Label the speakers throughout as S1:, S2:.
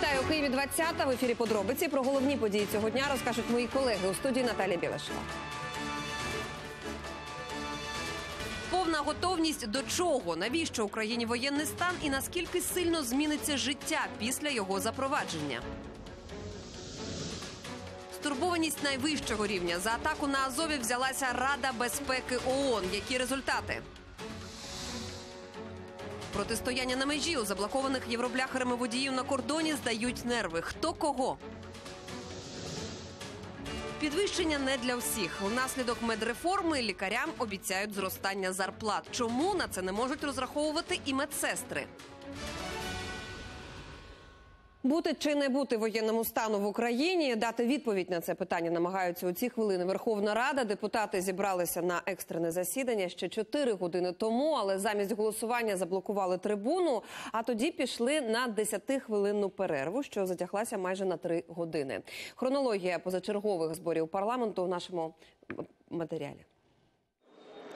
S1: Вітаю у Києві 20 в ефірі подробиці. Про головні події цього дня розкажуть мої колеги у студії Наталія Білашева. Повна готовність до чого? Навіщо Україні воєнний стан і наскільки сильно зміниться життя після його запровадження? Стурбованість найвищого рівня за атаку на Азові взялася Рада безпеки ООН. Які результати? Протистояння на межі у заблокованих євробляхерами водіїв на кордоні здають нерви. Хто кого? Підвищення не для всіх. Внаслідок медреформи лікарям обіцяють зростання зарплат. Чому на це не можуть розраховувати і медсестри? Бути чи не бути воєнному стану в Україні, дати відповідь на це питання намагаються у ці хвилини. Верховна Рада депутати зібралися на екстрене засідання ще 4 години тому, але замість голосування заблокували трибуну. А тоді пішли на 10-хвилинну перерву, що затяглася майже на 3 години. Хронологія позачергових зборів парламенту в нашому матеріалі.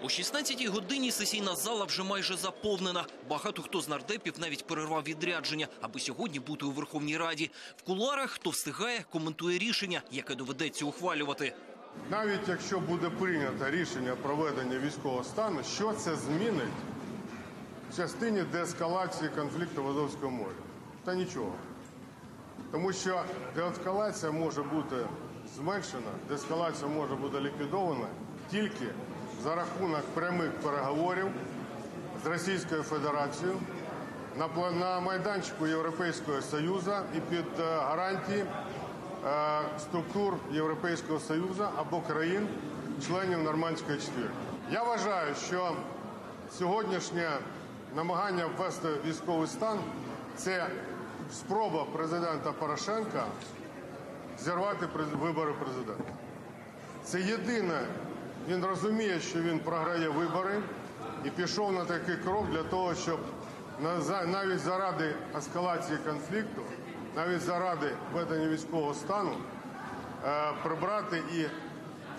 S2: О 16-й годині сесійна зала вже майже заповнена. Багато хто з нардепів навіть перервав відрядження, аби сьогодні бути у Верховній Раді. В кулуарах хто встигає, коментує рішення, яке доведеться ухвалювати.
S3: Навіть якщо буде прийнято рішення проведення військового стану, що це змінить в частині деескалації конфлікту в Азовському морі? Та нічого. Тому що деескалація може бути зменшена, деескалація може бути ліквідована тільки за рахунок прямих переговорів з Російською Федерацією на, на майданчику Європейського Союзу і під е, гарантії е, структур Європейського Союзу або країн, членів Нормандської четвірки. Я вважаю, що сьогоднішнє намагання ввести військовий стан це спроба президента Порошенка зірвати вибори президента. Це єдине, він розуміє, що він програє вибори і пішов на такий крок для того, щоб навіть заради ескалації конфлікту, навіть заради введення військового стану е, прибрати і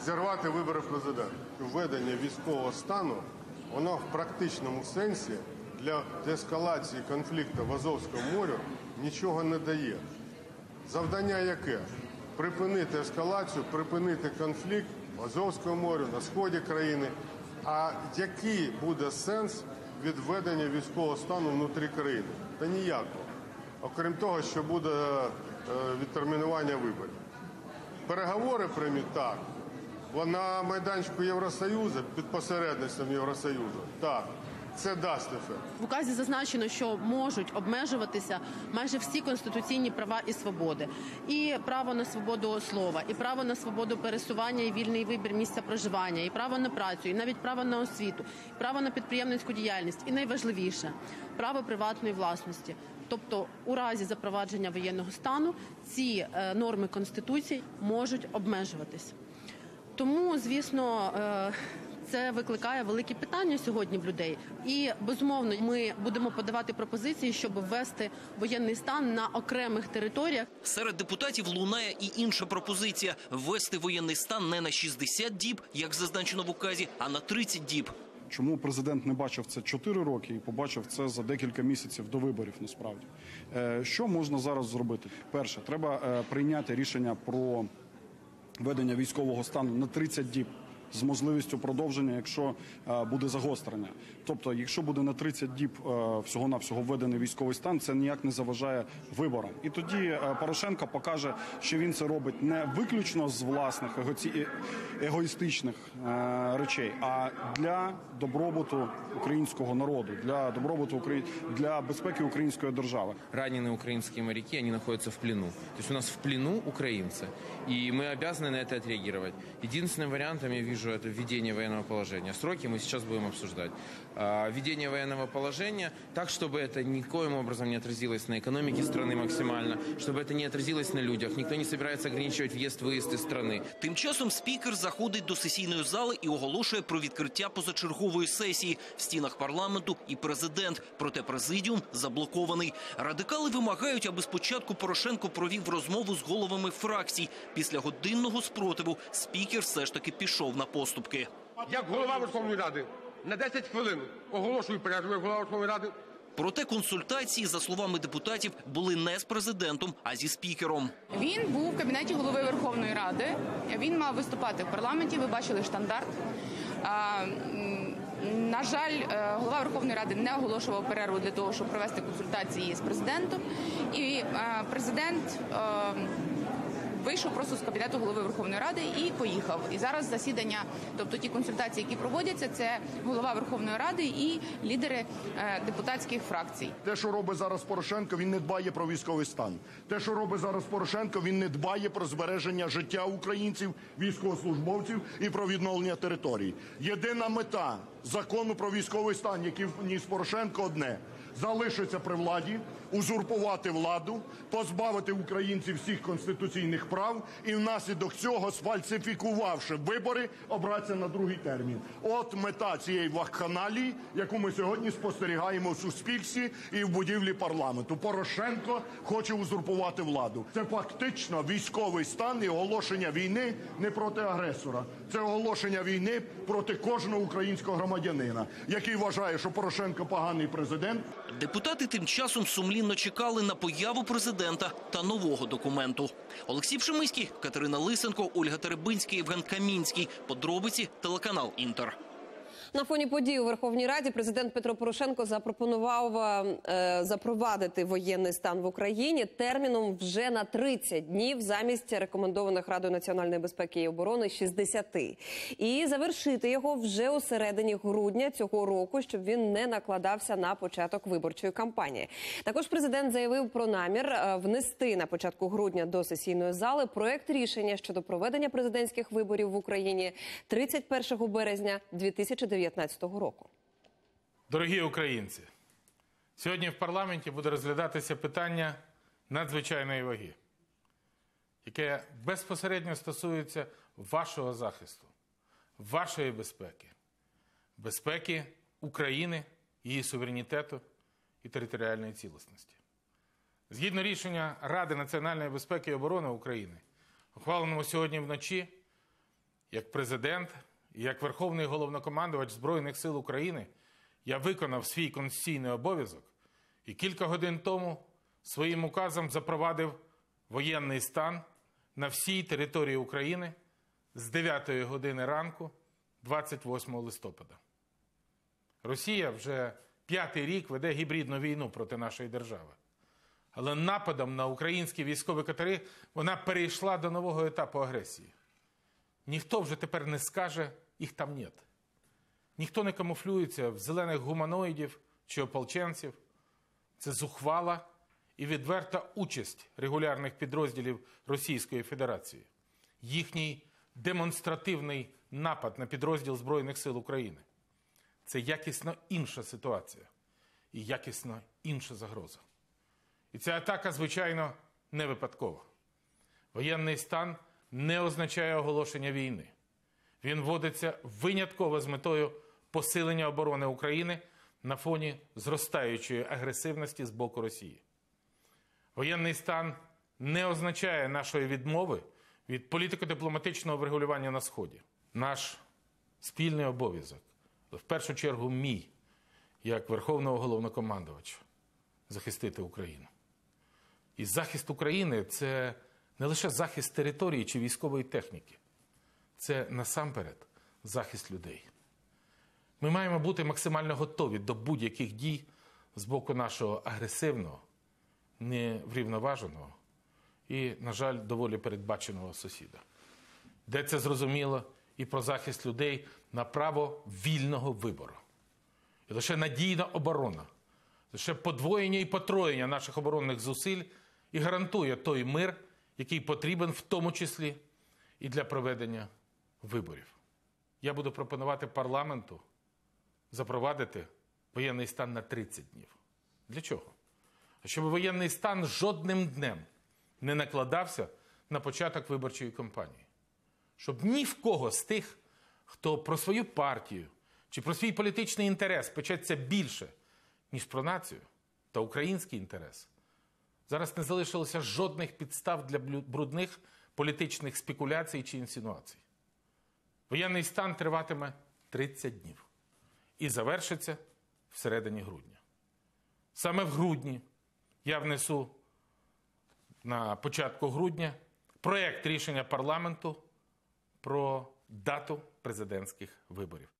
S3: зірвати вибори президента. Введення військового стану, воно в практичному сенсі для деескалації конфлікту в Азовському морі нічого не дає. Завдання яке? Припинити ескалацію, припинити конфлікт Азовському морі, на сході країни. А який буде сенс відведення військового стану внутрі країни? Та ніякого. Окрім того, що буде е, відтермінування виборів. Переговори прямі так. Бо на майданчику Євросоюзу під посередництвом Євросоюзу так. Це дасть ефект.
S4: В указі зазначено, що можуть обмежуватися майже всі конституційні права і свободи, і право на свободу слова, і право на свободу пересування, і вільний вибір місця проживання, і право на працю, і навіть право на освіту, і право на підприємницьку діяльність, і найважливіше право приватної власності. Тобто, у разі запровадження воєнного стану ці е, норми конституції можуть обмежуватись. Тому, звісно, е, це викликає великі питання сьогодні в людей. І безумовно, ми будемо подавати пропозиції, щоб ввести воєнний стан на окремих територіях.
S2: Серед депутатів лунає і інша пропозиція – ввести воєнний стан не на 60 діб, як зазначено в указі, а на 30 діб.
S5: Чому президент не бачив це 4 роки і побачив це за декілька місяців до виборів? Насправді, Е, що можна зараз зробити? Перше, треба е, прийняти рішення про введення військового стану на 30 діб. З можливістю продовження, якщо е, буде загострення. Тобто, якщо буде на 30 діб всього на всього введений військовий стан, це ніяк не заважає виборам. І тоді е, Порошенко покаже, що він це робить не виключно з власних егоці... егоїстичних е, речей, а для добробуту українського народу, для добробуту Украї... для безпеки української держави.
S6: раненые украинские моряки, они находятся в плену. То есть у нас в плену украинцы, и мы обязаны на это отреагировать. Единственным вариантом я вижу это введение военного положения. Сроки мы сейчас будем обсуждать. А, Введение военного положения так, чтобы это никоим образом не отразилось на экономике страны максимально, чтобы это не отразилось на людях. Никто не собирается ограничивать въезд-выезд из страны.
S2: Тим часом спікер заходить до сесійної зали і оголошує про відкриття позачергової сесії в стінах парламенту і президент. Проте президіум заблокований. Радикали вимагають, аби спочатку Порошенко провів розмову з головами фракцій. Після годинного спротиву спікер все ж таки пішов на поступки.
S7: Як голова Верховної Ради на 10 хвилин оголошую перерву як голова Верховної Ради.
S2: Проте консультації, за словами депутатів, були не з президентом, а зі спікером.
S4: Він був в кабінеті голови Верховної Ради. Він мав виступати в парламенті. Ви бачили штандарт. На жаль, е, голова Верховної Ради не оголошував перерву для того, щоб провести консультації з президентом. І е, президент е, вийшов просто з кабінету голови Верховної Ради і поїхав. І зараз засідання, тобто ті консультації, які проводяться, це голова Верховної Ради і лідери е, депутатських фракцій.
S8: Те, що робить зараз Порошенко, він не дбає про військовий стан. Те, що робить зараз Порошенко, він не дбає про збереження життя українців, військовослужбовців і про відновлення територій. Єдина мета закону про військовий стан, який вніс Порошенко, одне залишиться при владі, узурпувати владу, позбавити українців всіх конституційних прав і внаслідок цього, сфальсифікувавши вибори, обратися на другий термін. От мета цієї вакханалії, яку ми сьогодні спостерігаємо в суспільстві і в будівлі парламенту. Порошенко хоче узурпувати владу. Це фактично військовий стан і оголошення війни не проти агресора. Це оголошення війни проти кожного українського громадянина, який вважає, що Порошенко поганий президент.
S2: Депутати тим часом сумлінно чекали на появу президента та нового документу. Олексій Пшемиський, Катерина Лисенко, Ольга Теребинська, Євген Камінський. Подробиці телеканал Інтер.
S1: На фоні подій у Верховній Раді президент Петро Порошенко запропонував е, запровадити воєнний стан в Україні терміном вже на 30 днів замість рекомендованих Радою національної безпеки і оборони 60. І завершити його вже у середині грудня цього року, щоб він не накладався на початок виборчої кампанії. Також президент заявив про намір е, внести на початку грудня до сесійної зали проект рішення щодо проведення президентських виборів в Україні 31 березня 2019 року.
S9: Дорогі українці, сьогодні в парламенті буде розглядатися питання надзвичайної ваги, яке безпосередньо стосується вашого захисту, вашої безпеки, безпеки України, її суверенітету і територіальної цілісності. Згідно рішення Ради національної безпеки і оборони України, ухваленого сьогодні вночі, як президент і як Верховний головнокомандувач Збройних сил України, я виконав свій конституційний обов'язок і кілька годин тому своїм указом запровадив воєнний стан на всій території України з 9 години ранку 28 листопада. Росія вже п'ятий рік веде гібридну війну проти нашої держави. Але нападом на українські військові катери вона перейшла до нового етапу агресії. Ніхто вже тепер не скаже, їх там нет. Ніхто не камуфлюється в зелених гуманоїдів чи ополченців. Це зухвала і відверта участь регулярних підрозділів Російської Федерації. Їхній демонстративний напад на підрозділ Збройних сил України. Це якісно інша ситуація і якісно інша загроза. І ця атака, звичайно, не випадкова. Воєнний стан не означає оголошення війни. Він вводиться винятково з метою посилення оборони України на фоні зростаючої агресивності з боку Росії. Воєнний стан не означає нашої відмови від політико-дипломатичного врегулювання на Сході. Наш спільний обов'язок, в першу чергу, мій, як Верховного головнокомандувача, захистити Україну. І захист України це не лише захист території чи військової техніки, це насамперед захист людей. Ми маємо бути максимально готові до будь-яких дій з боку нашого агресивного, неврівноваженого і, на жаль, доволі передбаченого сусіда. Де це зрозуміло і про захист людей на право вільного вибору. І лише надійна оборона, лише подвоєння і потроєння наших оборонних зусиль і гарантує той мир, який потрібен в тому числі і для проведення виборів. Я буду пропонувати парламенту запровадити воєнний стан на 30 днів. Для чого? Щоб воєнний стан жодним днем не накладався на початок виборчої кампанії. Щоб ні в кого з тих, хто про свою партію чи про свій політичний інтерес печеться більше, ніж про націю та український інтерес, зараз не залишилося жодних підстав для брудних політичних спекуляцій чи інсинуацій. Воєнний стан триватиме 30 днів і завершиться всередині грудня. саме в грудні я внесу на початку грудня проект рішення парламенту про дату президентських виборів.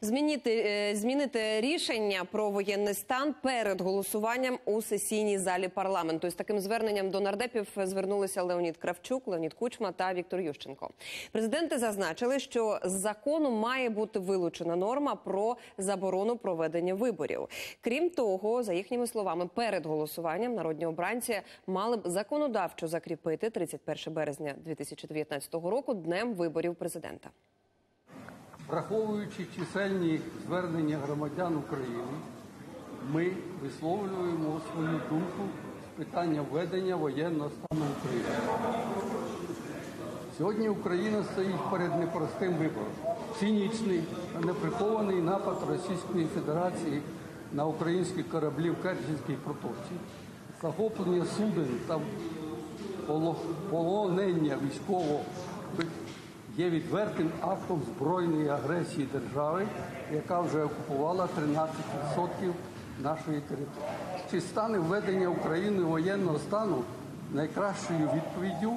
S1: Змінити е, змінити рішення про воєнний стан перед голосуванням у сесійній залі парламенту. З таким зверненням до нардепів звернулися Леонід Кравчук, Леонід Кучма та Віктор Ющенко. Президенти зазначили, що з закону має бути вилучена норма про заборону проведення виборів. Крім того, за їхніми словами, перед голосуванням народні обранці мали б законодавчо закріпити 31 березня 2019 року днем виборів президента.
S10: Враховуючи чисельні звернення громадян України, ми висловлюємо свою думку з питання введення воєнного стану України. Сьогодні Україна стоїть перед непростим вибором. Цинічний та неприхований напад Російської Федерації на українські кораблі в Керченській протоці, захоплення суден та полонення військового є відвертим актом збройної агресії держави, яка вже окупувала 13% нашої території. Чи стане введення Україною воєнного стану найкращою відповіддю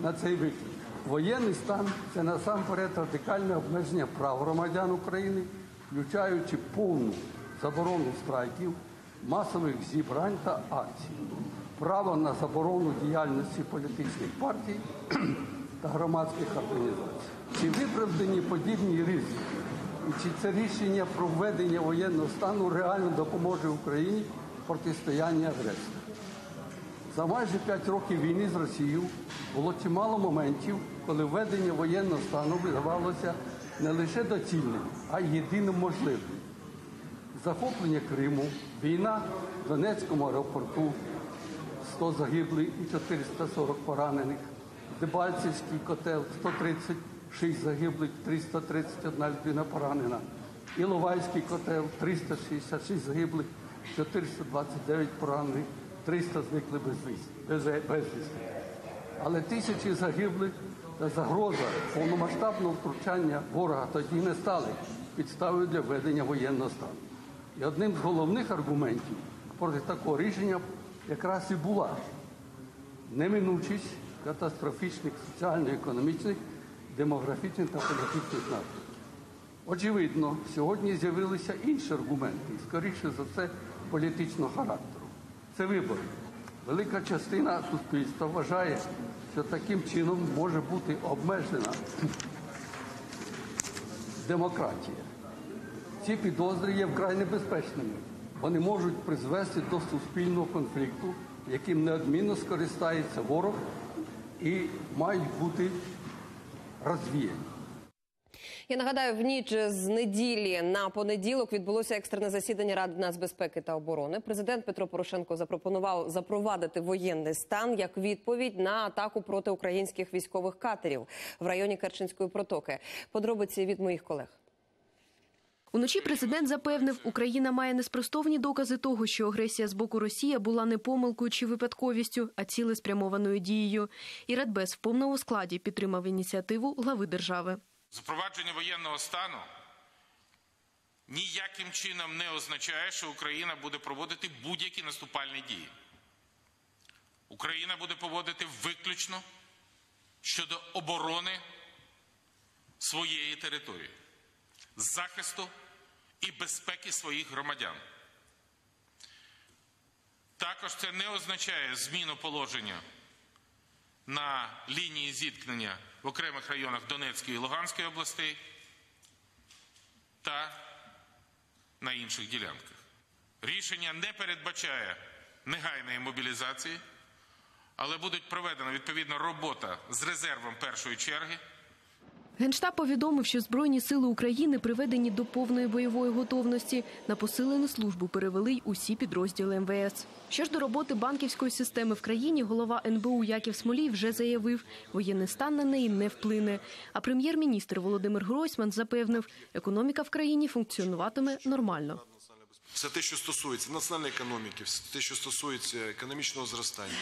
S10: на цей виклик? Воєнний стан це насамперед радикальне обмеження прав громадян України, включаючи повну заборону страйків, масових зібрань та акцій, право на заборону діяльності політичних партій та громадських організацій. Чи виправдані подібні ризики? І чи це рішення про введення воєнного стану реально допоможе Україні протистоянні агресії? За майже п'ять років війни з Росією було чимало моментів, коли введення воєнного стану видавалося не лише доцільним, а й єдиним можливим. Захоплення Криму, війна в Донецькому аеропорту, 100 загиблих і 440 поранених, Дебальцівський котел, 136 загиблих, 331 людина поранена, Іловайський котел, 366 загиблих, 429 поранених, 300 зникли безвіс- без- безвісти. Але тисячі загиблих та загроза повномасштабного втручання ворога тоді не стали підставою для введення воєнного стану. І одним з головних аргументів проти такого рішення якраз і була неминучість катастрофічних соціально-економічних, демографічних та політичних наслідків. Очевидно, сьогодні з'явилися інші аргументи, скоріше за все, політичного характеру. Це вибори. Велика частина суспільства вважає, що таким чином може бути обмежена демократія. Ці підозри є вкрай небезпечними. Вони можуть призвести до суспільного конфлікту, яким неодмінно скористається ворог і мають бути розвіяні.
S1: Я нагадаю, в ніч з неділі на понеділок відбулося екстрене засідання Ради нацбезпеки та оборони. Президент Петро Порошенко запропонував запровадити воєнний стан як відповідь на атаку проти українських військових катерів в районі Керченської протоки. Подробиці від моїх колег.
S11: Уночі президент запевнив, Україна має неспростовні докази того, що агресія з боку Росії була не помилкою чи випадковістю, а цілеспрямованою дією. І Радбез в повному складі підтримав ініціативу глави держави.
S9: Запровадження воєнного стану ніяким чином не означає, що Україна буде проводити будь-які наступальні дії. Україна буде поводити виключно щодо оборони своєї території, захисту і безпеки своїх громадян. Також це не означає зміну положення на лінії зіткнення в окремих районах Донецької і Луганської областей та на інших ділянках. Рішення не передбачає негайної мобілізації, але буде проведена відповідна робота з резервом першої черги.
S11: Генштаб повідомив, що Збройні сили України приведені до повної бойової готовності. На посилену службу перевели й усі підрозділи МВС. Що ж до роботи банківської системи в країні, голова НБУ Яків Смолій вже заявив, воєнний стан на неї не вплине. А прем'єр-міністр Володимир Гройсман запевнив, економіка в країні функціонуватиме нормально.
S12: Все те, що стосується національної економіки, все те, що стосується економічного зростання,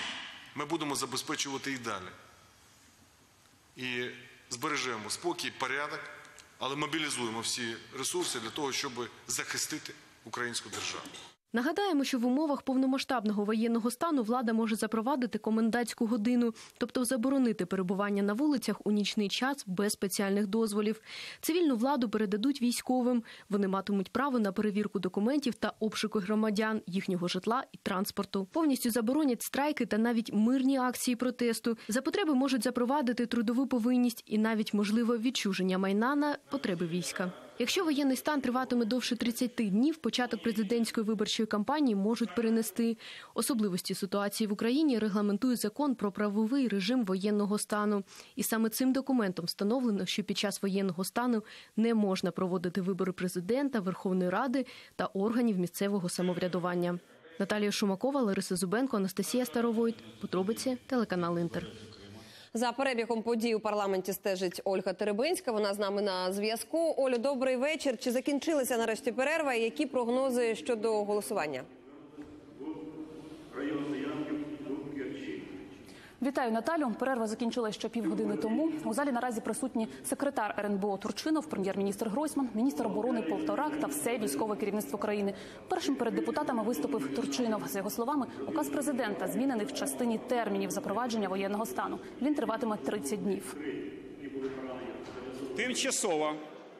S12: ми будемо забезпечувати і далі. І збережемо спокій, порядок, але мобілізуємо всі ресурси для того, щоб захистити українську державу.
S13: Нагадаємо, що в умовах повномасштабного воєнного стану влада може запровадити комендантську годину, тобто заборонити перебування на вулицях у нічний час без спеціальних дозволів. Цивільну владу передадуть військовим. Вони матимуть право на перевірку документів та обшуки громадян, їхнього житла і транспорту. Повністю заборонять страйки та навіть мирні акції протесту. За потреби можуть запровадити трудову повинність і навіть можливо відчуження майна на потреби війська. Якщо воєнний стан триватиме довше 30 днів, початок президентської виборчої кампанії можуть перенести. Особливості ситуації в Україні регламентує закон про правовий режим воєнного стану. І саме цим документом встановлено, що під час воєнного стану не можна проводити вибори президента, Верховної Ради та органів місцевого самоврядування. Наталія Шумакова, Лариса Зубенко, Анастасія Старовойт. Подробиці телеканал Інтер.
S1: За перебігом подій у парламенті стежить Ольга Теребинська. Вона з нами на зв'язку. Олю, добрий вечір. Чи закінчилася нарешті перерва? І які прогнози щодо голосування?
S14: Вітаю Наталю. Перерва закінчилася ще півгодини тому. У залі наразі присутні секретар РНБО Турчинов, прем'єр-міністр Гройсман, міністр оборони Полторак та все військове керівництво країни. Першим перед депутатами виступив Турчинов. За його словами, указ президента змінений в частині термінів запровадження воєнного стану. Він триватиме 30 днів.
S15: Тимчасово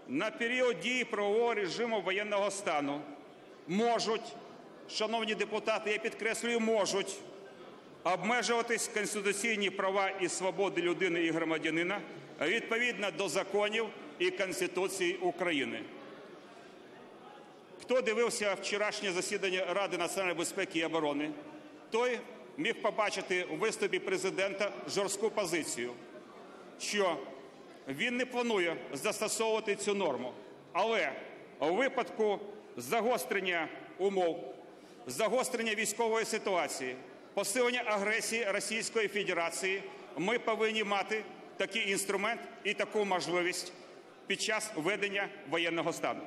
S15: на період дії правового режиму воєнного стану можуть, шановні депутати, я підкреслюю, можуть обмежуватись конституційні права і свободи людини і громадянина відповідно до законів і Конституції України. Хто дивився вчорашнє засідання Ради національної безпеки і оборони, той міг побачити у виступі президента жорстку позицію, що він не планує застосовувати цю норму. Але у випадку загострення умов, загострення військової ситуації, посилення агресії Російської Федерації, ми повинні мати такий інструмент і таку можливість під час введення воєнного стану.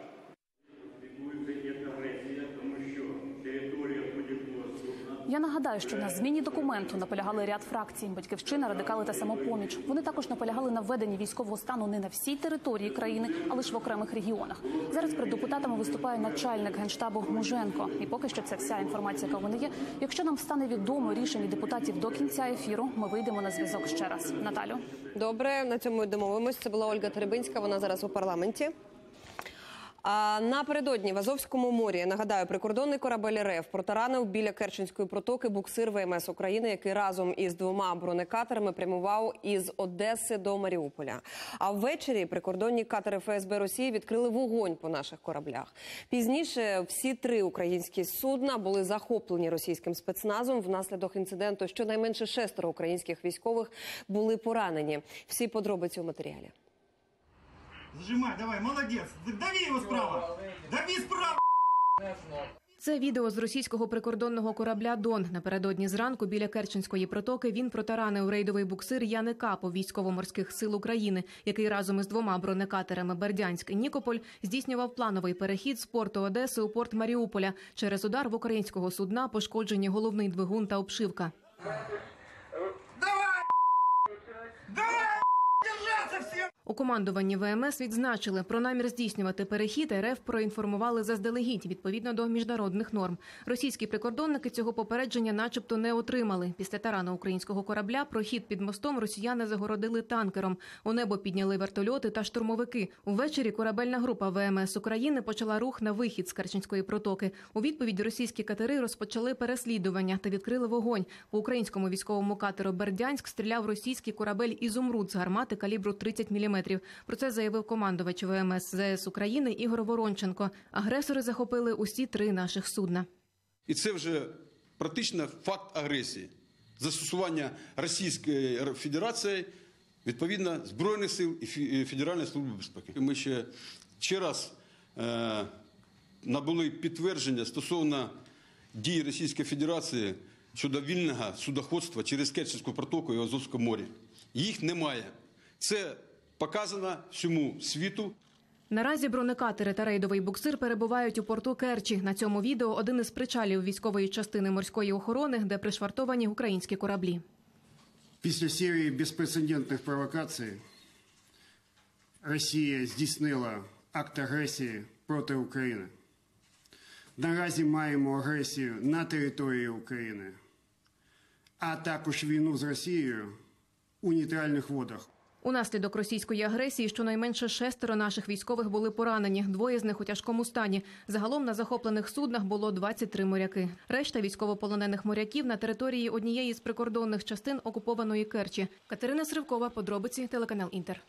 S14: Я нагадаю, що на зміні документу наполягали ряд фракцій Батьківщина, радикали та самопоміч. Вони також наполягали на введенні військового стану не на всій території країни, а лише в окремих регіонах. Зараз перед депутатами виступає начальник генштабу Муженко. І поки що це вся інформація, яка в мене є. Якщо нам стане відомо рішення депутатів до кінця ефіру, ми вийдемо на зв'язок ще раз. Наталю.
S1: Добре, на цьому домовимось. Це була Ольга Теребинська. Вона зараз у парламенті. А напередодні в Азовському морі я нагадаю, прикордонний корабель РФ протаранив біля Керченської протоки буксир ВМС України, який разом із двома бронекатерами прямував із Одеси до Маріуполя. А ввечері прикордонні катери ФСБ Росії відкрили вогонь по наших кораблях. Пізніше всі три українські судна були захоплені російським спецназом. Внаслідок інциденту щонайменше шестеро українських військових були поранені. Всі подробиці у матеріалі.
S5: Зажимай, давай, молодец. Дави его справа. Дави справа.
S13: Це відео з російського прикордонного корабля Дон. Напередодні зранку біля Керченської протоки він протаранив рейдовий буксир Яни Капо військово-морських сил України, який разом із двома бронекатерами Бердянськ і Нікополь здійснював плановий перехід з порту Одеси у порт Маріуполя. Через удар в українського судна пошкоджені головний двигун та обшивка. У командуванні ВМС відзначили про намір здійснювати перехід. РФ проінформували заздалегідь відповідно до міжнародних норм. Російські прикордонники цього попередження, начебто, не отримали. Після тарану українського корабля прохід під мостом росіяни загородили танкером. У небо підняли вертольоти та штурмовики. Увечері корабельна група ВМС України почала рух на вихід з Керченської протоки. У відповідь російські катери розпочали переслідування та відкрили вогонь. По українському військовому катеру Бердянськ стріляв російський корабель Ізумруд з гармати калібру 30 мм. Про це заявив командувач ВМС ЗС України Ігор Воронченко. Агресори захопили усі три наших судна.
S16: І це вже практично факт агресії, застосування Російської Федерації відповідно Збройних сил і Федеральної служби безпеки. Ми ще ще раз е, набули підтвердження стосовно дій Російської Федерації щодо вільного судоходства через Керченську протоку і Азовське море. Їх немає. Це показано всьому світу.
S13: Наразі бронекатери та рейдовий буксир перебувають у порту Керчі. На цьому відео один із причалів військової частини морської охорони, де пришвартовані українські кораблі.
S17: Після серії безпрецедентних провокацій Росія здійснила акт агресії проти України. Наразі маємо агресію на території України, а також війну з Росією у нейтральних водах.
S11: Унаслідок російської агресії щонайменше шестеро наших військових були поранені. Двоє з них у тяжкому стані. Загалом на захоплених суднах було 23 моряки. Решта військовополонених моряків на території однієї з прикордонних частин окупованої Керчі. Катерина Сривкова, подробиці, телеканал Інтер.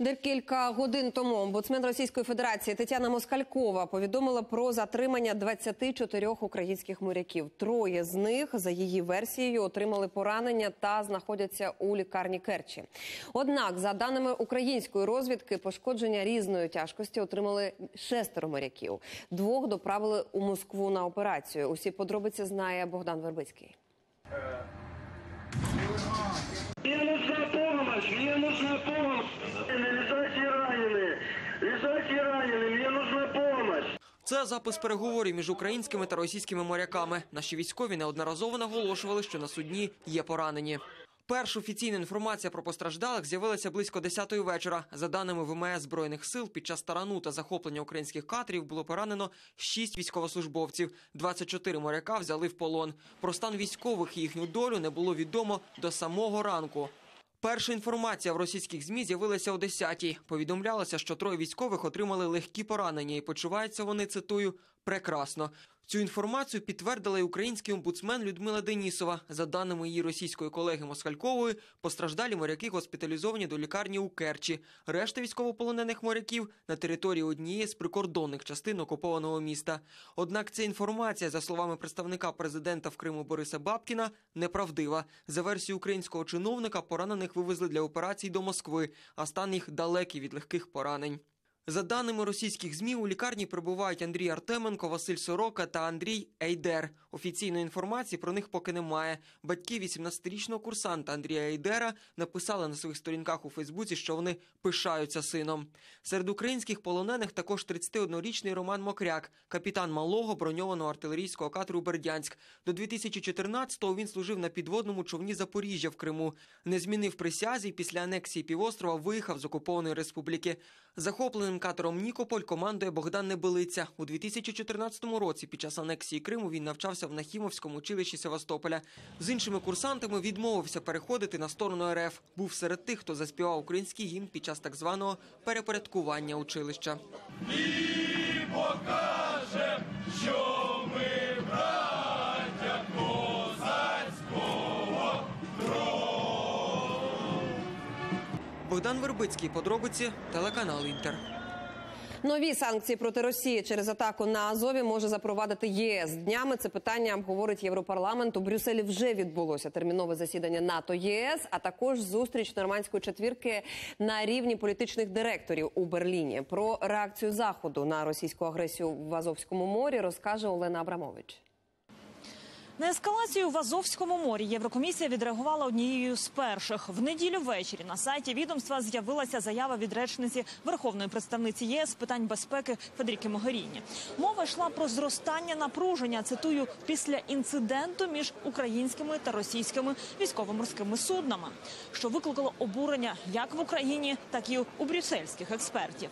S1: Декілька годин тому омбудсмен Російської Федерації Тетяна Москалькова повідомила про затримання 24 українських моряків. Троє з них, за її версією, отримали поранення та знаходяться у лікарні Керчі. Однак, за даними української розвідки, пошкодження різної тяжкості отримали шестеро моряків. Двох доправили у Москву на операцію. Усі подробиці знає Богдан Вербицький.
S18: Мне нужна помощь, мне помощь. Лежачие раненые, лежачие раненые.
S19: Це запис переговорів між українськими та російськими моряками. Наші військові неодноразово наголошували, що на судні є поранені. Перша офіційна інформація про постраждалих з'явилася близько 10-ї вечора. За даними ВМС збройних сил, під час тарану та захоплення українських катерів було поранено 6 військовослужбовців. 24 моряка взяли в полон. Про стан військових і їхню долю не було відомо до самого ранку. Перша інформація в російських змі з'явилася о 10-й. Повідомлялося, що троє військових отримали легкі поранення і почуваються вони, цитую, прекрасно. Цю інформацію підтвердила й український омбудсмен Людмила Денісова. За даними її російської колеги Москалькової, постраждалі моряки госпіталізовані до лікарні у Керчі. Решта військовополонених моряків на території однієї з прикордонних частин окупованого міста. Однак ця інформація, за словами представника президента в Криму Бориса Бабкіна, неправдива. За версією українського чиновника, поранених вивезли для операцій до Москви, а стан їх далекий від легких поранень. За даними російських змі, у лікарні перебувають Андрій Артеменко, Василь Сорока та Андрій Ейдер. Офіційної інформації про них поки немає. Батьки 18-річного курсанта Андрія Ейдера написали на своїх сторінках у Фейсбуці, що вони пишаються сином. Серед українських полонених також 31-річний Роман Мокряк, капітан малого броньованого артилерійського катеру Бердянськ. До 2014-го він служив на підводному човні Запоріжжя в Криму. Не змінив присязі і після анексії півострова виїхав з окупованої республіки. Захопленим катером Нікополь командує Богдан Небелиця. У 2014 році під час анексії Криму він навчався в Нахімовському училищі Севастополя. З іншими курсантами відмовився переходити на сторону РФ. Був серед тих, хто заспівав український гімн під час так званого перепорядкування училища.
S18: Покажем, що ми браття козацького
S19: Богдан Вербицький. Подробиці телеканал Інтер.
S1: Нові санкції проти Росії через атаку на Азові може запровадити ЄС. Днями це питання обговорить Європарламент. У Брюсселі вже відбулося термінове засідання НАТО ЄС, а також зустріч нормандської четвірки на рівні політичних директорів у Берліні. Про реакцію заходу на російську агресію в Азовському морі розкаже Олена Абрамович.
S20: На ескалацію в Азовському морі Єврокомісія відреагувала однією з перших. В неділю ввечері на сайті відомства з'явилася заява від речниці Верховної представниці ЄС питань безпеки Федеріки Могеріні. Мова йшла про зростання напруження. Цитую після інциденту між українськими та російськими військово-морськими суднами, що викликало обурення як в Україні, так і у брюссельських експертів.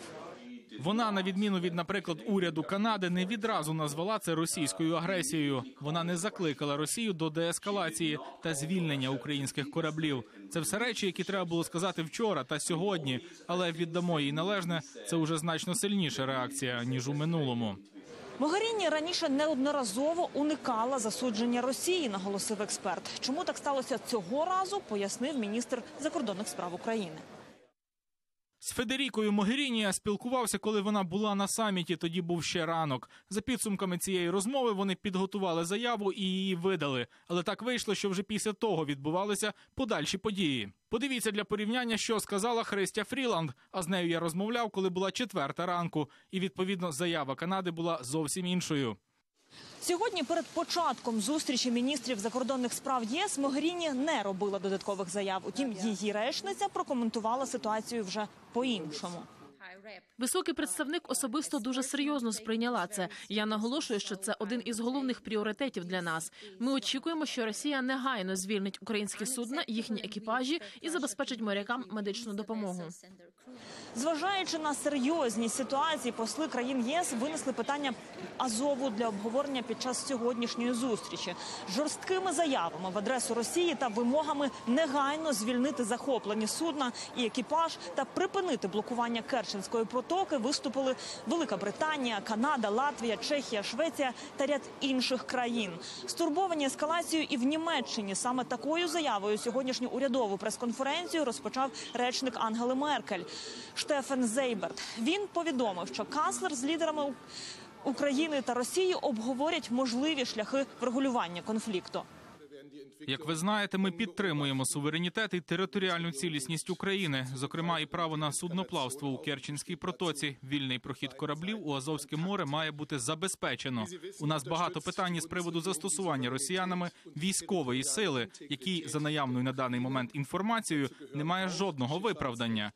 S21: Вона, на відміну від, наприклад, уряду Канади, не відразу назвала це російською агресією. Вона не закликала Росію до деескалації та звільнення українських кораблів. Це все речі, які треба було сказати вчора та сьогодні. Але віддамо їй належне, це уже значно сильніша реакція ніж у минулому.
S20: Могеріні раніше неодноразово уникала засудження Росії, наголосив експерт. Чому так сталося цього разу? Пояснив міністр закордонних справ України.
S21: З Федерікою Могеріні я спілкувався, коли вона була на саміті. Тоді був ще ранок. За підсумками цієї розмови вони підготували заяву і її видали. Але так вийшло, що вже після того відбувалися подальші події. Подивіться для порівняння, що сказала Христя Фріланд. А з нею я розмовляв, коли була четверта ранку. І відповідно заява Канади була зовсім іншою.
S20: Сьогодні перед початком зустрічі міністрів закордонних справ ЄС Могеріні не робила додаткових заяв. Утім, її речниця прокоментувала ситуацію вже poinšamo.
S22: Високий представник особисто дуже серйозно сприйняла це. Я наголошую, що це один із головних пріоритетів для нас. Ми очікуємо, що Росія негайно звільнить українські судна, їхні екіпажі і забезпечить морякам медичну допомогу.
S20: Зважаючи на серйозність ситуації, посли країн ЄС винесли питання Азову для обговорення під час сьогоднішньої зустрічі жорсткими заявами в адресу Росії та вимогами негайно звільнити захоплені судна і екіпаж та припинити блокування Керченської протоки. Виступили Велика Британія, Канада, Латвія, Чехія, Швеція та ряд інших країн. Стурбовані ескалацією і в Німеччині саме такою заявою сьогоднішню урядову прес-конференцію розпочав речник Ангели Меркель Штефен Зейберт. Він повідомив, що канцлер з лідерами України та Росії обговорять можливі шляхи врегулювання конфлікту.
S21: Як ви знаєте, ми підтримуємо суверенітет і територіальну цілісність України, зокрема і право на судноплавство у Керченській протоці. Вільний прохід кораблів у Азовське море має бути забезпечено. У нас багато питань з приводу застосування росіянами військової сили, які за наявною на даний момент інформацією немає жодного виправдання.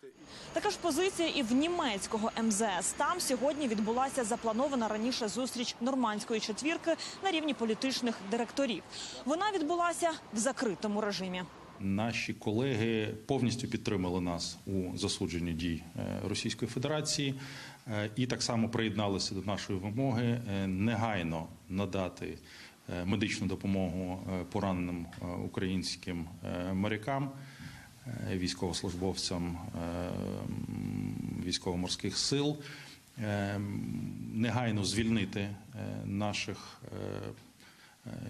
S20: Така ж позиція і в німецького МЗС. Там сьогодні відбулася запланована раніше зустріч нормандської четвірки на рівні політичних директорів. Вона відбулася в закритому режимі.
S23: Наші колеги повністю підтримали нас у засудженні дій е, Російської Федерації е, і так само приєдналися до нашої вимоги е, негайно надати медичну допомогу пораненим українським морякам, військовослужбовцям військово-морських сил, негайно звільнити наших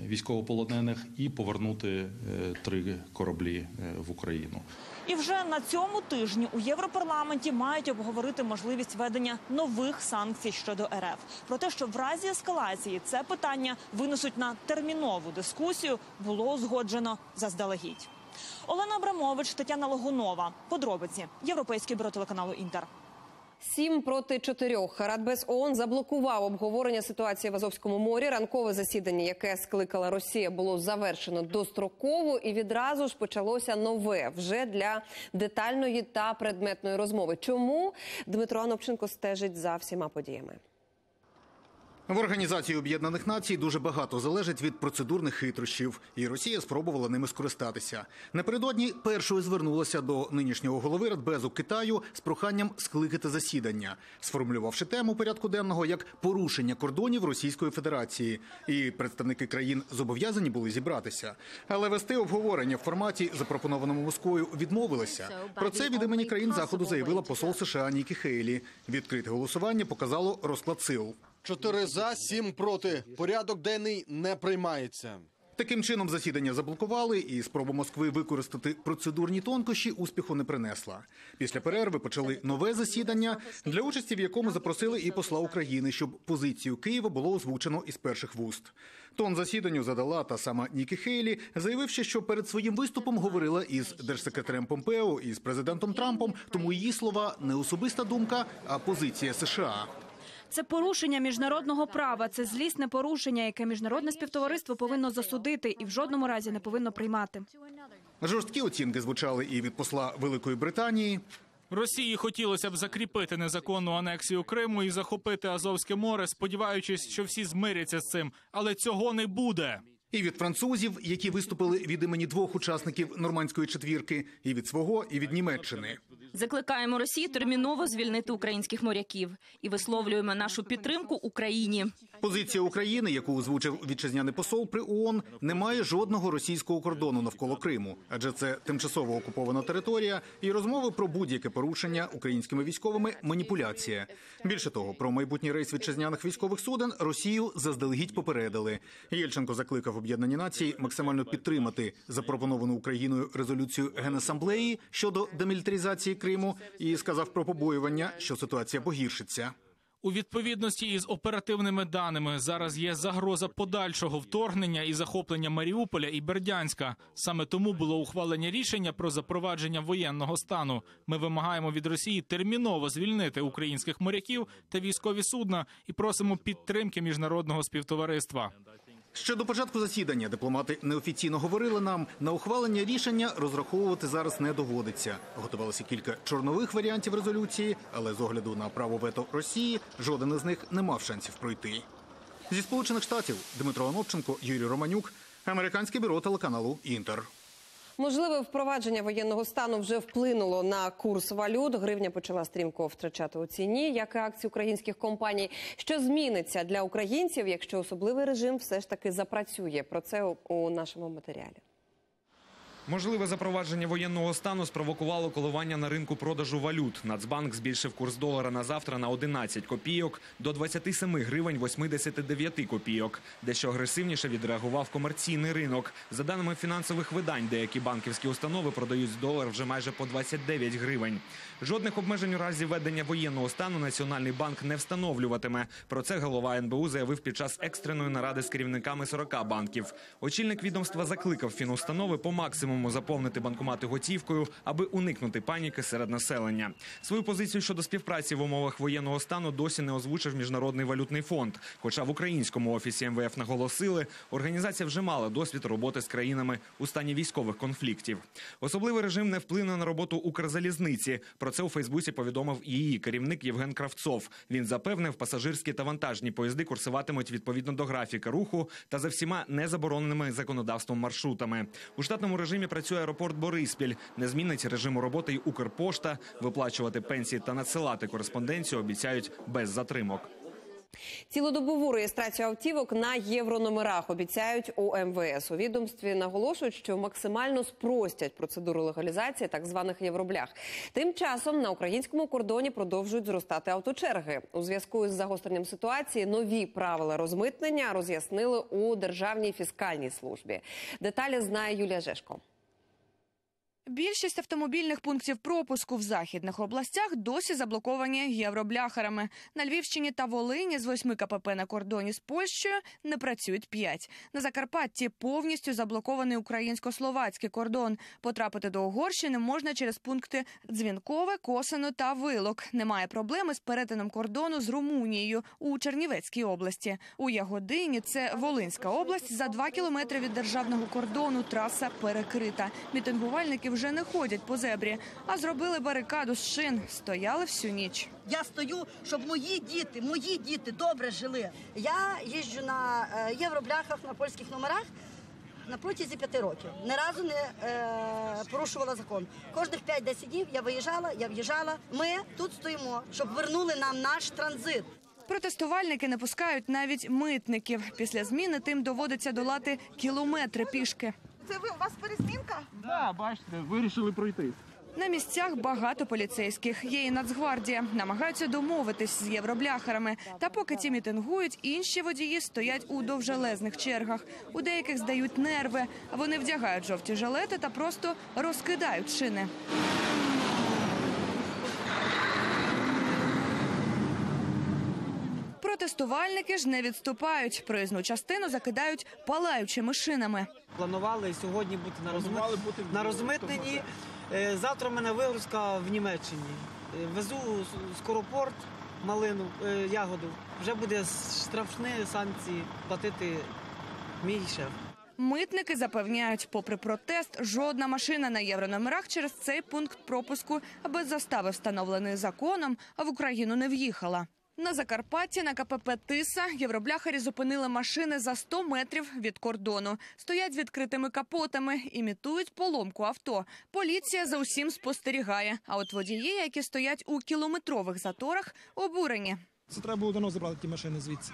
S23: військовополонених і повернути е, три кораблі е, в Україну.
S20: І вже на цьому тижні у Європарламенті мають обговорити можливість введення нових санкцій щодо РФ. Про те, що в разі ескалації це питання винесуть на термінову дискусію, було узгоджено заздалегідь. Олена Абрамович, Тетяна Логунова. Подробиці Європейське бюро телеканалу Інтер.
S1: Сім проти чотирьох. Радбез ООН заблокував обговорення ситуації в Азовському морі. Ранкове засідання, яке скликала Росія, було завершено достроково, і відразу ж почалося нове вже для детальної та предметної розмови. Чому Дмитро Анопченко стежить за всіма подіями?
S24: В Організації Об'єднаних Націй дуже багато залежить від процедурних хитрощів, і Росія спробувала ними скористатися. Напередодні першою звернулася до нинішнього голови Радбезу Китаю з проханням скликати засідання, сформулювавши тему порядку денного як порушення кордонів Російської Федерації. І представники країн зобов'язані були зібратися. Але вести обговорення в форматі, запропонованому Москвою, відмовилися. Про це від імені країн заходу заявила посол США Нікі Хейлі. Відкрите голосування показало розклад сил.
S25: Чотири за, сім проти. Порядок денний не приймається.
S24: Таким чином засідання заблокували, і спроба Москви використати процедурні тонкощі успіху не принесла. Після перерви почали нове засідання, для участі в якому запросили і посла України, щоб позицію Києва було озвучено із перших вуст. Тон засіданню задала та сама Нікі Хейлі, заявивши, що перед своїм виступом говорила із держсекретарем Помпео і з президентом Трампом. Тому її слова не особиста думка, а позиція США.
S26: Це порушення міжнародного права, це злісне порушення, яке міжнародне співтовариство повинно засудити і в жодному разі не повинно приймати.
S24: Жорсткі оцінки звучали і від посла Великої Британії.
S21: Росії хотілося б закріпити незаконну анексію Криму і захопити Азовське море, сподіваючись, що всі змиряться з цим, але цього не буде.
S24: І від французів, які виступили від імені двох учасників нормандської четвірки, і від свого, і від Німеччини.
S27: Закликаємо Росію терміново звільнити українських моряків і висловлюємо нашу підтримку Україні.
S24: Позиція України, яку озвучив вітчизняний посол при ООН, не має жодного російського кордону навколо Криму, адже це тимчасово окупована територія, і розмови про будь-яке порушення українськими військовими маніпуляція. Більше того, про майбутній рейс вітчизняних військових суден Росію заздалегідь попередили. Єльченко закликав Об'єднані Нації максимально підтримати запропоновану Україною резолюцію Генасамблеї щодо демілітаризації Криму і сказав про побоювання, що ситуація погіршиться.
S21: У відповідності із оперативними даними зараз є загроза подальшого вторгнення і захоплення Маріуполя і Бердянська. Саме тому було ухвалення рішення про запровадження воєнного стану. Ми вимагаємо від Росії терміново звільнити українських моряків та військові судна і просимо підтримки міжнародного співтовариства.
S24: Ще до початку засідання дипломати неофіційно говорили нам, на ухвалення рішення розраховувати зараз не доводиться. Готувалося кілька чорнових варіантів резолюції, але з огляду на право вето Росії жоден із них не мав шансів пройти. Зі сполучених штатів Дмитро Анопченко, Юрій Романюк, американське бюро телеканалу Інтер.
S1: Можливе впровадження воєнного стану вже вплинуло на курс валют. Гривня почала стрімко втрачати у ціні, як і акції українських компаній. Що зміниться для українців, якщо особливий режим все ж таки запрацює? Про це у- нашому матеріалі.
S28: Можливе запровадження воєнного стану спровокувало коливання на ринку продажу валют. Нацбанк збільшив курс долара на завтра на 11 копійок до 27 гривень 89 копійок. Дещо агресивніше відреагував комерційний ринок. За даними фінансових видань, деякі банківські установи продають долар вже майже по 29 гривень. Жодних обмежень у разі ведення воєнного стану Національний банк не встановлюватиме. Про це голова НБУ заявив під час екстреної наради з керівниками 40 банків. Очільник відомства закликав фінустанови по максимуму заповнити банкомати готівкою, аби уникнути паніки серед населення. Свою позицію щодо співпраці в умовах воєнного стану досі не озвучив міжнародний валютний фонд. Хоча в українському офісі МВФ наголосили, організація вже мала досвід роботи з країнами у стані військових конфліктів. Особливий режим не вплине на роботу Укрзалізниці. Про це у Фейсбуці повідомив її керівник Євген Кравцов. Він запевнив, пасажирські та вантажні поїзди курсуватимуть відповідно до графіка руху та за всіма незабороненими законодавством маршрутами. У штатному режимі працює аеропорт Бориспіль. Не змінить режиму роботи й Укрпошта. Виплачувати пенсії та надсилати кореспонденцію обіцяють без затримок.
S1: Цілодобову реєстрацію автівок на єврономерах обіцяють у МВС. У відомстві наголошують, що максимально спростять процедуру легалізації так званих євроблях. Тим часом на українському кордоні продовжують зростати авточерги. У зв'язку із загостренням ситуації нові правила розмитнення роз'яснили у Державній фіскальній службі. Деталі знає Юлія Жешко.
S26: Більшість автомобільних пунктів пропуску в західних областях досі заблоковані євробляхарами. На Львівщині та Волині з восьми КПП на кордоні з Польщею не працюють п'ять. На Закарпатті повністю заблокований українсько-словацький кордон. Потрапити до Угорщини можна через пункти Дзвінкове, Косино та Вилок. Немає проблеми з перетином кордону з Румунією у Чернівецькій області. У Ягодині це Волинська область. За два кілометри від державного кордону траса перекрита. Мітингувальники вже не ходять по зебрі, а зробили барикаду з шин. Стояли всю ніч.
S29: Я стою, щоб мої діти, мої діти добре жили. Я їжджу на е, євробляхах на польських номерах на протязі п'яти років. Ні разу не е, порушувала закон. Кожних 5-10 днів я виїжджала, я в'їжджала. Ми тут стоїмо, щоб вернули нам наш транзит.
S26: Протестувальники не пускають навіть митників. Після зміни тим доводиться долати кілометри пішки.
S30: Це ви у вас перезмінка?
S31: Да, бачите, вирішили пройти.
S26: На місцях багато поліцейських. Є і Нацгвардія. Намагаються домовитись з євробляхарами. Та поки ті мітингують, інші водії стоять у довжелезних чергах. У деяких здають нерви. Вони вдягають жовті жилети та просто розкидають шини. Протестувальники ж не відступають. Проїзну частину закидають палаючими шинами.
S32: Планували сьогодні бути на, розми... на розмитненні. Е, Завтра в мене вигрузка в Німеччині. Е, Везу скоропорт, малину, е, ягоду. Вже буде штрафні санкції платити мій шеф.
S26: Митники запевняють, попри протест, жодна машина на єврономерах через цей пункт пропуску без застави, встановлений законом, в Україну не в'їхала. На Закарпатті на КПП Тиса євробляхарі зупинили машини за 100 метрів від кордону. Стоять з відкритими капотами, імітують поломку авто. Поліція за усім спостерігає. А от водії, які стоять у кілометрових заторах, обурені.
S31: Це треба було давно забрати ті машини звідси.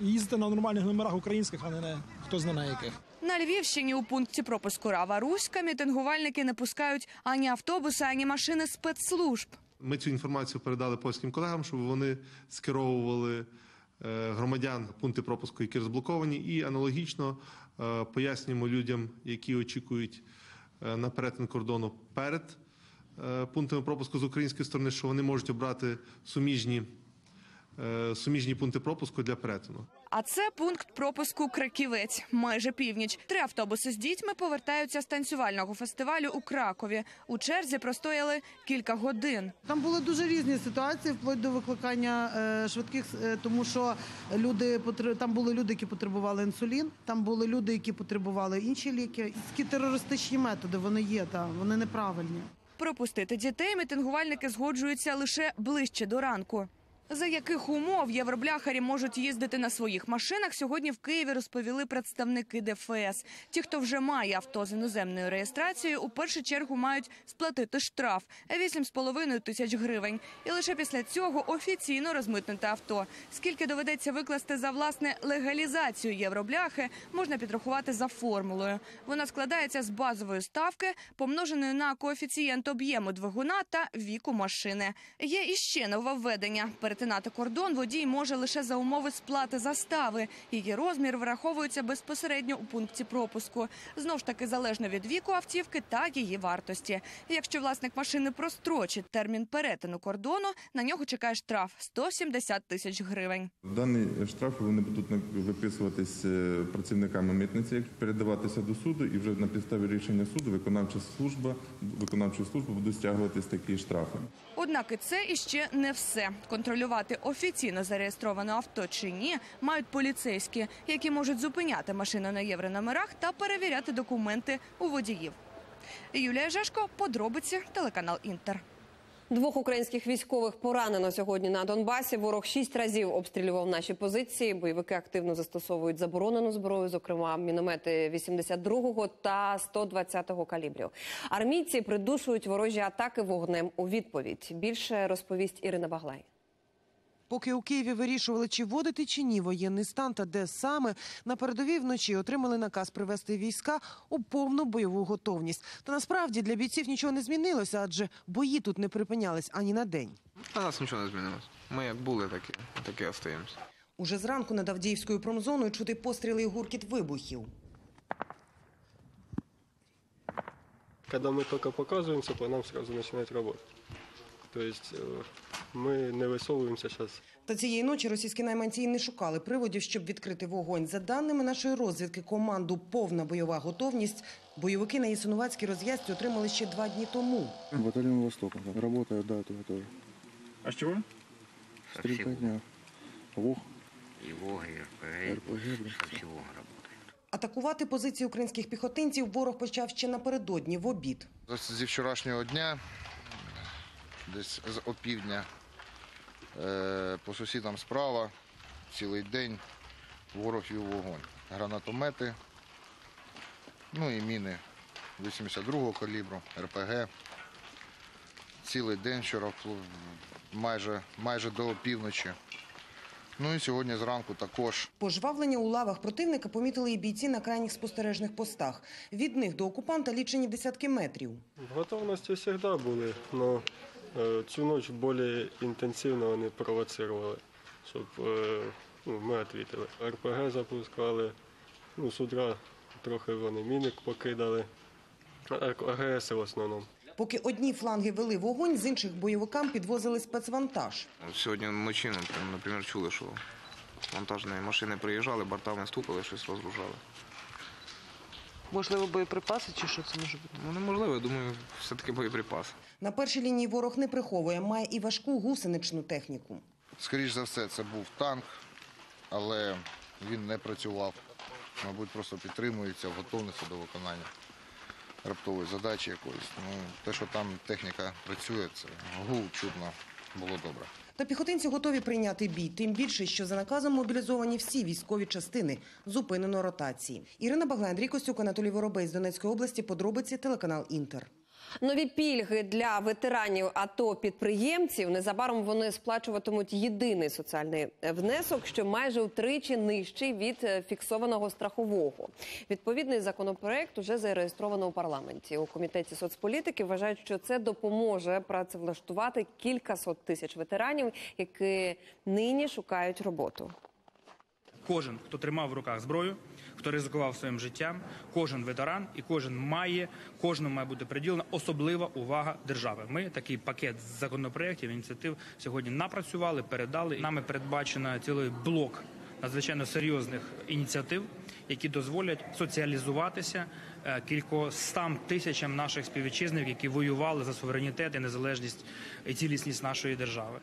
S31: Їздити на нормальних номерах українських, а не на хто знає яких.
S26: На Львівщині у пункті пропуску Рава Руська мітингувальники не пускають ані автобуси, ані машини спецслужб.
S33: Ми цю інформацію передали польським колегам, щоб вони скеровували е, громадян пункти пропуску, які розблоковані, і аналогічно е, пояснюємо людям, які очікують е, на перетин кордону перед пунктами пропуску з української сторони, що вони можуть обрати суміжні, суміжні пункти пропуску для перетину.
S26: А це пункт пропуску Краківець. Майже північ. Три автобуси з дітьми повертаються з танцювального фестивалю у Кракові. У черзі простояли кілька годин.
S34: Там були дуже різні ситуації, вплоть до викликання е, швидких, е, тому що люди там були люди, які потребували інсулін, там були люди, які потребували інші ліки. Такі терористичні методи вони є, та вони неправильні.
S26: Пропустити дітей мітингувальники згоджуються лише ближче до ранку. За яких умов євробляхарі можуть їздити на своїх машинах, сьогодні в Києві розповіли представники ДФС. Ті, хто вже має авто з іноземною реєстрацією, у першу чергу мають сплатити штраф 8,5 тисяч гривень. І лише після цього офіційно розмитнити авто. Скільки доведеться викласти за власне легалізацію євробляхи, можна підрахувати за формулою. Вона складається з базової ставки, помноженої на коефіцієнт об'єму двигуна та віку машини. Є іще нововведення. Перетинати кордон водій може лише за умови сплати застави. Її розмір враховується безпосередньо у пункті пропуску. Знов ж таки залежно від віку автівки та її вартості. Якщо власник машини прострочить термін перетину кордону, на нього чекає штраф 170 тисяч гривень.
S35: Дані штрафи вони будуть виписуватись е, працівниками митниці, передаватися до суду, і вже на підставі рішення суду виконавча служба виконавчої служби будуть стягуватись такі штрафи.
S26: Однак і це іще не все. Контролювати офіційно зареєстроване авто чи ні мають поліцейські, які можуть зупиняти машини на єврономерах та перевіряти документи у водіїв. Юлія Жешко, подробиці, телеканал Інтер.
S1: Двох українських військових поранено сьогодні на Донбасі. Ворог шість разів обстрілював наші позиції. Бойовики активно застосовують заборонену зброю, зокрема міномети 82-го та 120-го калібрів. Армійці придушують ворожі атаки вогнем у відповідь. Більше розповість Ірина Баглай.
S36: Поки у Києві вирішували, чи вводити чи ні воєнний стан та де саме, на передовій вночі отримали наказ привести війська у повну бойову готовність. Та насправді для бійців нічого не змінилося, адже бої тут не припинялись ані на день.
S37: А нас нічого не змінилось. Ми як були, так і, так і остаємося.
S36: Уже зранку над Авдіївською промзоною чути постріли і гуркіт вибухів.
S38: Когда мы только показываемся, по нам сразу начинает работать. То есть э, мы не высовываемся сейчас.
S36: Та цієї ночі російські найманці й не шукали приводів, щоб відкрити вогонь. За даними нашої розвідки, команду повна бойова готовність. Бойовики на Ясинуватській розв'язці отримали ще два дні тому.
S39: Батальон Восток. Работает, да, это, это.
S40: А с чего?
S39: Стрельба дня. Вог.
S40: И ВОГ, и РПГ,
S39: РПГ, да.
S40: со всего работает.
S36: Атакувати позиції українських піхотинців ворог почав ще напередодні в обід.
S41: Ось Зі вчорашнього дня, десь з опівдня, е, по сусідам справа, цілий день ворог вів вогонь. Гранатомети, ну і міни 82-го калібру, РПГ. Цілий день вчора, майже, майже до опівночі. Ну і сьогодні зранку також.
S36: Пожвавлення у лавах противника помітили і бійці на крайніх спостережних постах. Від них до окупанта лічені десятки метрів.
S38: В готовності завжди були, але е, цю ніч більш інтенсивно вони провоцирували, щоб е, ну, ми відповіли. РПГ запускали, ну, з утра трохи вони міник покидали. АГС в основному.
S36: Поки одні фланги вели вогонь, з інших бойовикам підвозили спецвантаж.
S37: Сьогодні вночі, наприклад, наприклад, чули, що вантажні машини приїжджали, бортами стукали, щось розгружали.
S36: Можливо, боєприпаси чи що це може бути?
S37: Ну, неможливо, я думаю, все-таки боєприпас.
S36: На першій лінії ворог не приховує, має і важку гусеничну техніку.
S41: Скоріше за все, це був танк, але він не працював. Мабуть, просто підтримується в готовності до виконання раптової задачі якоїсь. Ну, те, що там техніка працює, це гу, чудно, було добре.
S36: Та піхотинці готові прийняти бій, тим більше, що за наказом мобілізовані всі військові частини. Зупинено ротації. Ірина Баглай, Андрій Костюк, Анатолій Воробей з Донецької області. Подробиці телеканал Інтер.
S1: Нові пільги для ветеранів АТО підприємців. Незабаром вони сплачуватимуть єдиний соціальний внесок, що майже втричі нижчий від е, фіксованого страхового. Відповідний законопроект уже зареєстровано у парламенті. У комітеті соцполітики вважають, що це допоможе працевлаштувати кількасот тисяч ветеранів, які нині шукають роботу.
S42: Кожен, хто тримав в руках зброю, хто ризикував своїм життям, кожен ветеран і кожен має, кожному має бути приділена особлива увага держави. Ми такий пакет законопроєктів, ініціатив сьогодні напрацювали, передали. Нами передбачено цілий блок надзвичайно серйозних ініціатив, які дозволять соціалізуватися е, кількостам тисячам наших співвітчизників, які воювали за суверенітет і незалежність і цілісність нашої держави.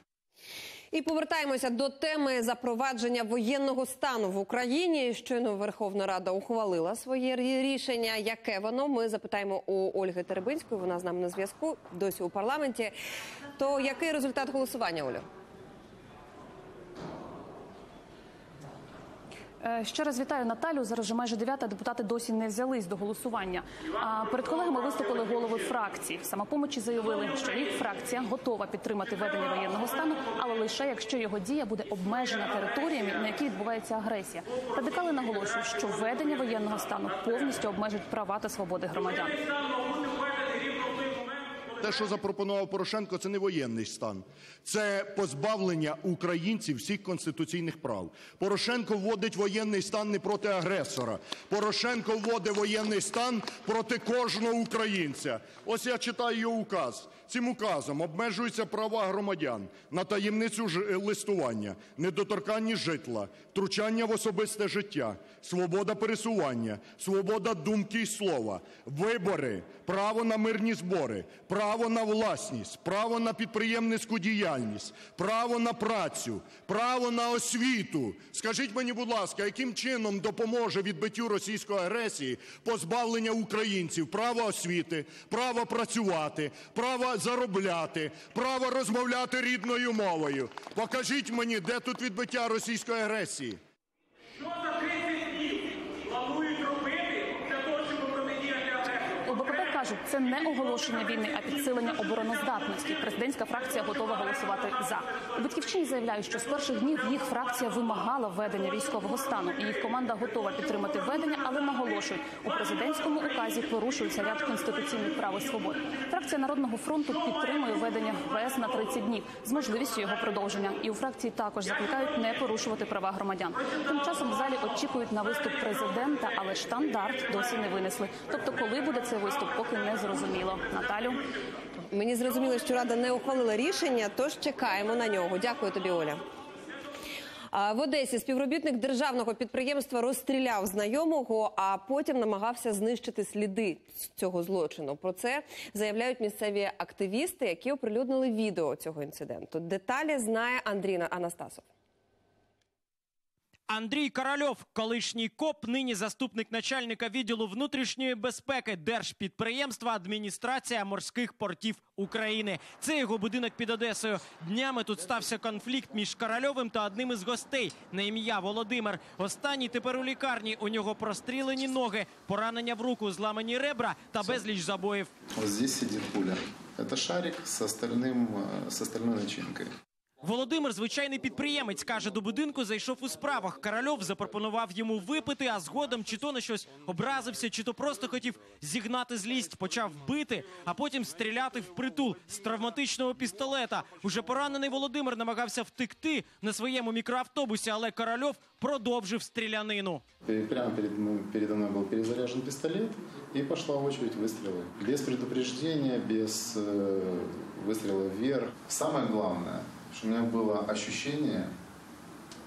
S1: І повертаємося до теми запровадження воєнного стану в Україні. Щойно Верховна Рада ухвалила своє рішення. Яке воно? Ми запитаємо у Ольги Теребинської. Вона з нами на зв'язку досі у парламенті. То який результат голосування, Олю?
S14: Ще раз вітаю Наталю. Зараз вже майже дев'ята. Депутати досі не взялись до голосування. А перед колегами виступили голови фракцій. Самопомочі заявили, що їх фракція готова підтримати ведення воєнного стану, але лише якщо його дія буде обмежена територіями, на які відбувається агресія. Радикали наголошують, що введення воєнного стану повністю обмежить права та свободи громадян.
S8: Те, що запропонував Порошенко, це не воєнний стан, це позбавлення українців всіх конституційних прав. Порошенко вводить воєнний стан не проти агресора. Порошенко вводить воєнний стан проти кожного українця. Ось я читаю його указ. Цим указом обмежуються права громадян на таємницю е, листування, недоторканність житла, втручання в особисте життя, свобода пересування, свобода думки і слова, вибори, право на мирні збори, право на власність, право на підприємницьку діяльність, право на працю, право на освіту. Скажіть мені, будь ласка, яким чином допоможе відбиттю російської агресії позбавлення українців права освіти, права працювати, права заробляти, право розмовляти рідною мовою? Покажіть мені, де тут відбиття російської агресії?
S14: У БПП кажуть, це не оголошення війни, а підсилення обороноздатності. Президентська фракція готова голосувати за. У батьківщині заявляють, що з перших днів їх фракція вимагала введення військового стану, і їх команда готова підтримати введення, але наголошують, у президентському указі порушується ряд конституційних прав і свобод. Фракція народного фронту підтримує введення ВС на 30 днів з можливістю його продовження. І у фракції також закликають не порушувати права громадян. Тим часом в залі очікують на виступ президента, але штандарт досі не винесли. Тобто, коли буде цей виступ, поки не зрозуміло. Наталю.
S1: Мені зрозуміло, що рада не ухвалила рішення, тож чекаємо на нього. Дякую тобі, Оля. В Одесі співробітник державного підприємства розстріляв знайомого, а потім намагався знищити сліди цього злочину. Про це заявляють місцеві активісти, які оприлюднили відео цього інциденту. Деталі знає Андрій Анастасов.
S43: Андрій Корольов, колишній коп, нині заступник начальника відділу внутрішньої безпеки держпідприємства Адміністрація морських портів України. Це його будинок під Одесою. Днями тут стався конфлікт між Корольовим та одним із гостей на ім'я Володимир. Останній тепер у лікарні. У нього прострілені ноги, поранення в руку, зламані ребра та безліч забоїв.
S44: Вот здесь сидит пуля. Это шарик с, остальным, э, с остальной начинкой.
S43: Володимир, звичайний підприємець, каже, до будинку зайшов у справах. Корольов запропонував йому випити, а згодом чи то на щось образився, чи то просто хотів зігнати злість, почав бити, а потім стріляти в притул з травматичного пістолета. Уже поранений Володимир намагався втекти на своєму мікроавтобусі, але Корольов продовжив стрілянину.
S44: Пе- Прямо перед мной- передо мной был перезаряжен пистолет, и пошла очередь выстрелы. Без предупреждения, без э, выстрела вверх. Самое главное, что у меня было ощущение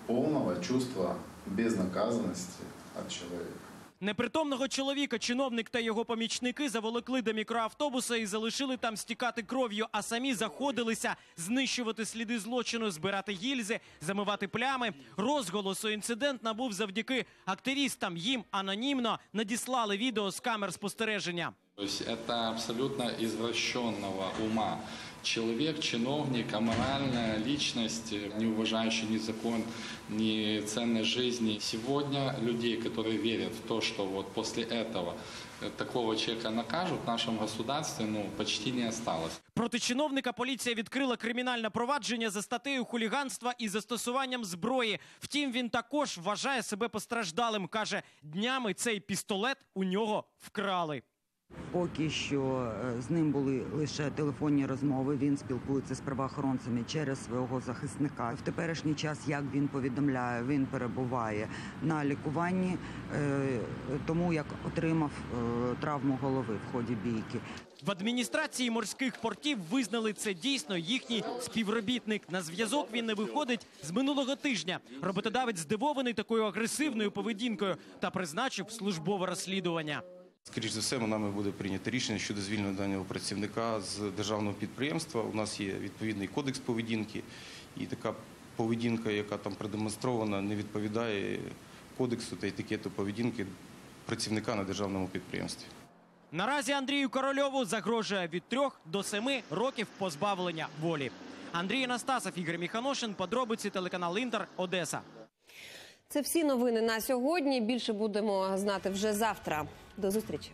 S44: полного чувства безнаказанности от человека.
S43: Непритомного чоловіка чиновник та його помічники заволокли до мікроавтобуса і залишили там стікати кров'ю, а самі заходилися знищувати сліди злочину, збирати гільзи, замивати плями. Розголосу інцидент набув завдяки активістам. Їм анонімно надіслали відео з камер спостереження.
S45: То есть это абсолютно извращенного ума человек, чиновник, аморальная личность, не уважающий ни закон, ни ценность жизни. Сегодня людей, которые верят в то, что вот после этого э, такого человека накажут, в нашем государстве ну, почти не осталось.
S43: Проти чиновника поліція відкрила кримінальне провадження за статтею хуліганства і застосуванням зброї. Втім, він також вважає себе постраждалим. каже, днями цей пістолет у нього вкрали.
S46: Поки що е, з ним були лише телефонні розмови. Він спілкується з правоохоронцями через свого захисника. В теперішній час, як він повідомляє, він перебуває на лікуванні, е, тому як отримав е, травму голови в ході бійки.
S43: В адміністрації морських портів визнали це дійсно їхній співробітник. На зв'язок він не виходить з минулого тижня. Роботодавець здивований такою агресивною поведінкою та призначив службове розслідування.
S47: Скоріше за все, нами буде прийнято рішення щодо звільнення даного працівника з державного підприємства. У нас є відповідний кодекс поведінки, і така поведінка, яка там продемонстрована, не відповідає кодексу та етикету поведінки працівника на державному підприємстві.
S43: Наразі Андрію Корольову загрожує від трьох до семи років позбавлення волі. Андрій Анастасов, Ігор Міханошин, подробиці телеканал Інтер, Одеса.
S1: Це всі новини на сьогодні. Більше будемо знати вже завтра. До зустрічі.